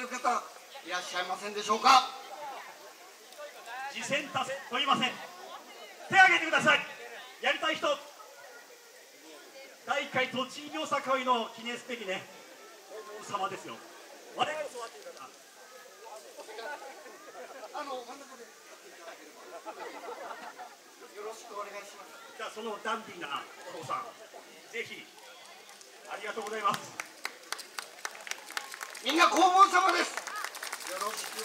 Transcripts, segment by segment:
る方いらっしゃいませんでしょうか？次戦多戦問いません。手を挙げてください。やりたい人。第1回栃木よさかいの記念すべきね王様ですよ。我々。あの真ん中で。よろしくお願いします。じゃあそのダンディーなお父さん。ぜひありがとうございますみんな黄門様です。よろしく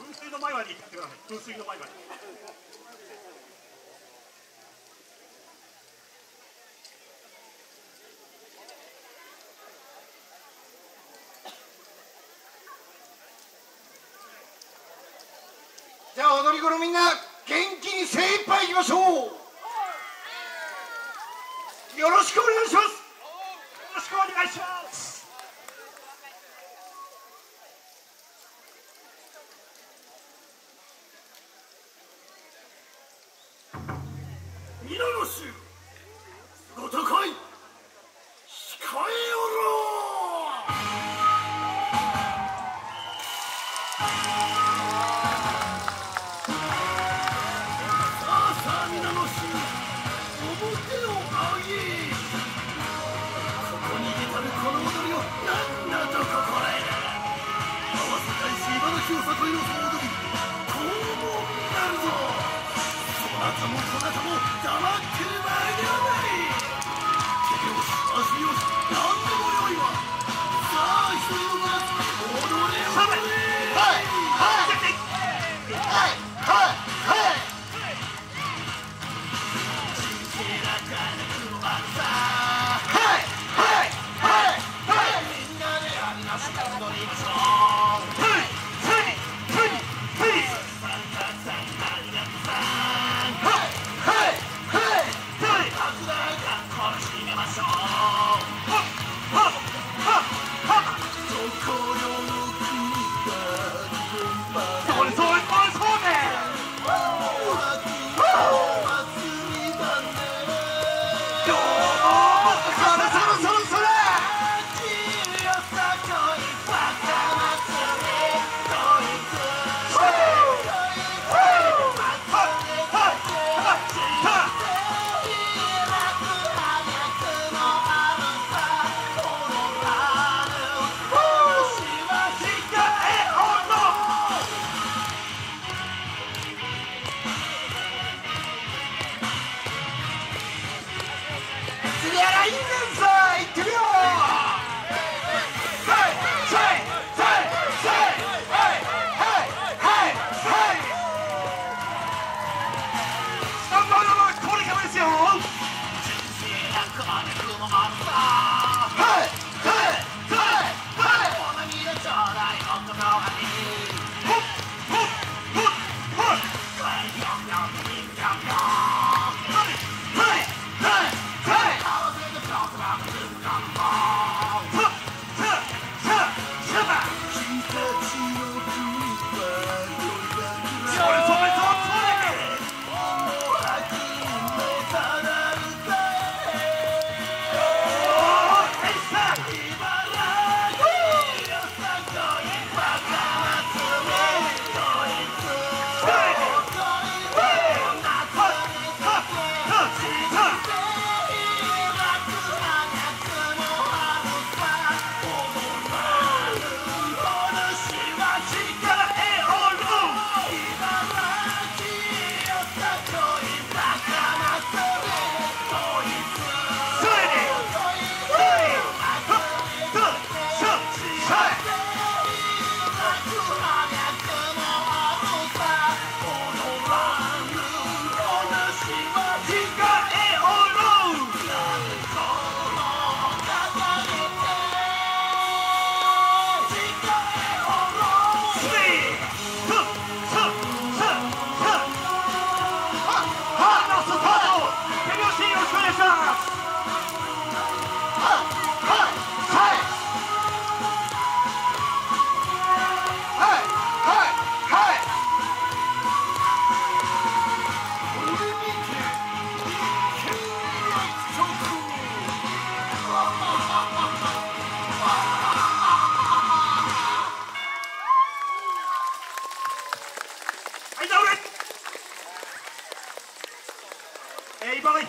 噴水の前まで行ってください。噴水の前まで。じゃあ踊り子のみんな元気に精一杯いきましょう。よろしくお願いします。よろしくお願いします。皆の衆ごとこい控えよろそなたもこなたも黙ってる場合ではないよし足よし何でもよいわさあみんなでありなし踊りましょうやらいいねんですさ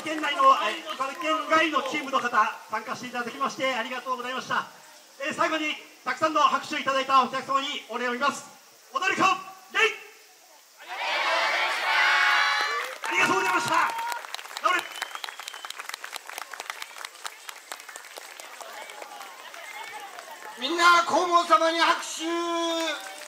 城県内の、茨城県外のチームの方参加していただきましてありがとうございました、えー最後にたくさんの拍手をいただいたお客様にお礼を言います。踊り子レイ。ありがとうございました。直れ。みんな黄門様に拍手。